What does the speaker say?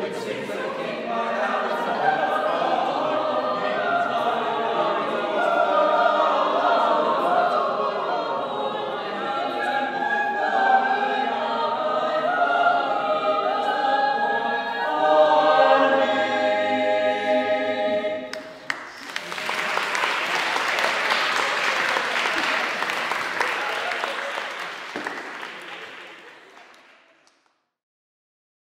Good